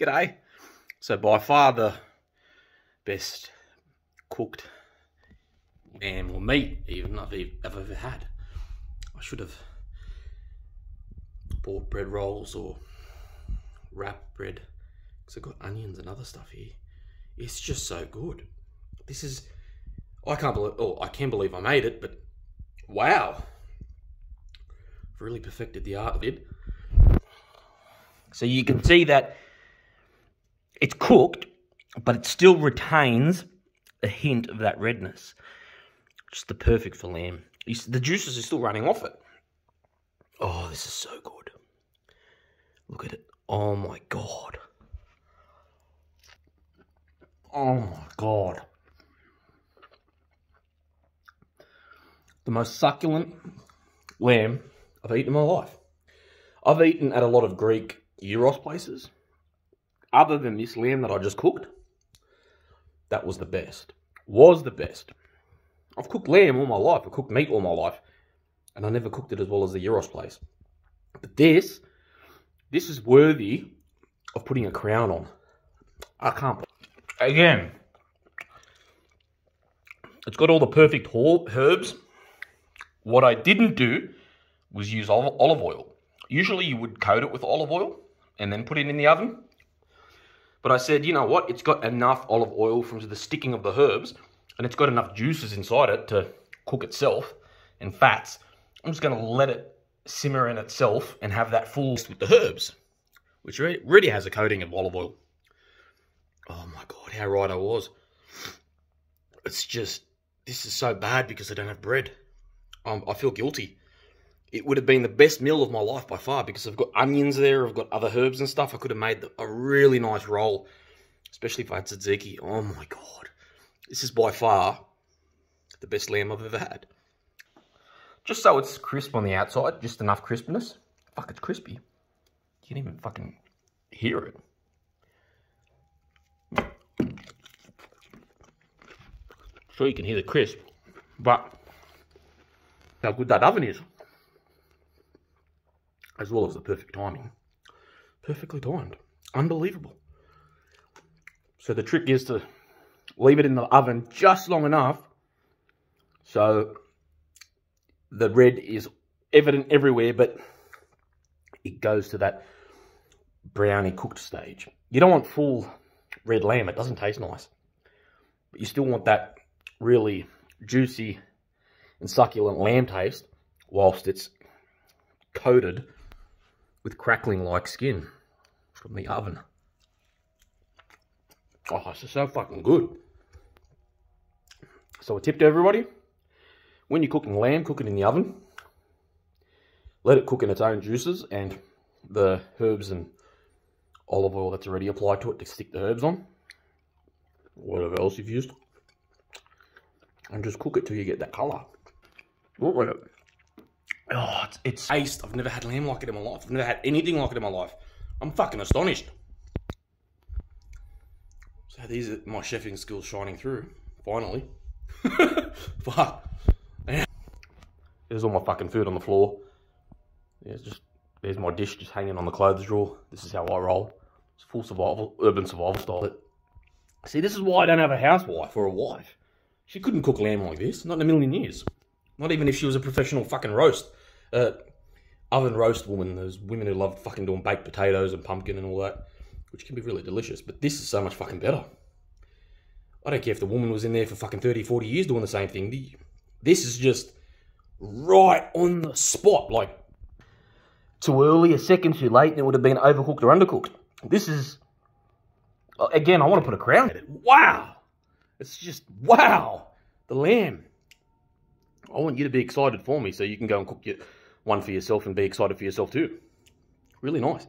G'day. So by far the best cooked or meat even I've, I've ever had. I should have bought bread rolls or wrap bread because I've got onions and other stuff here. It's just so good. This is, I can't believe, oh, I can believe I made it, but wow. I've really perfected the art of it. So you can see that it's cooked, but it still retains a hint of that redness. Just the perfect for lamb. The juices are still running off it. Oh, this is so good. Look at it. Oh my god. Oh my god. The most succulent lamb I've eaten in my life. I've eaten at a lot of Greek gyros places other than this lamb that I just cooked, that was the best. Was the best. I've cooked lamb all my life. I've cooked meat all my life. And I never cooked it as well as the gyros place. But this, this is worthy of putting a crown on. I can't. Again, it's got all the perfect herbs. What I didn't do was use olive oil. Usually you would coat it with olive oil and then put it in the oven. But I said, you know what? It's got enough olive oil from the sticking of the herbs, and it's got enough juices inside it to cook itself and fats. I'm just going to let it simmer in itself and have that full with the herbs, which really has a coating of olive oil. Oh my God, how right I was. It's just, this is so bad because I don't have bread. Um, I feel guilty it would have been the best meal of my life by far because I've got onions there, I've got other herbs and stuff. I could have made a really nice roll, especially if I had tzatziki. Oh my god. This is by far the best lamb I've ever had. Just so it's crisp on the outside, just enough crispness. Fuck, it's crispy. You can't even fucking hear it. Sure you can hear the crisp, but how good that oven is as well as the perfect timing. Perfectly timed. Unbelievable. So the trick is to leave it in the oven just long enough so the red is evident everywhere, but it goes to that brownie cooked stage. You don't want full red lamb. It doesn't taste nice. But you still want that really juicy and succulent lamb taste whilst it's coated with crackling like skin from the oven. Oh, this is so fucking good. So a tip to everybody, when you're cooking lamb, cook it in the oven. Let it cook in its own juices and the herbs and olive oil that's already applied to it to stick the herbs on. Whatever else you've used. And just cook it till you get that colour. Look at it. Oh, it's, it's. I've never had lamb like it in my life. I've never had anything like it in my life. I'm fucking astonished. So these are my chefing skills shining through. Finally. Fuck. There's all my fucking food on the floor. There's just there's my dish just hanging on the clothes drawer. This is how I roll. It's full survival, urban survival style. See, this is why I don't have a housewife or a wife. She couldn't cook lamb like this. Not in a million years. Not even if she was a professional fucking roast uh, oven roast woman. There's women who love fucking doing baked potatoes and pumpkin and all that, which can be really delicious. But this is so much fucking better. I don't care if the woman was in there for fucking 30, 40 years doing the same thing. This is just right on the spot. Like, too early, a second too late, and it would have been overcooked or undercooked. This is, uh, again, I want to put a crown at it. Wow. It's just, wow. The lamb. I want you to be excited for me so you can go and cook your, one for yourself and be excited for yourself too. Really nice.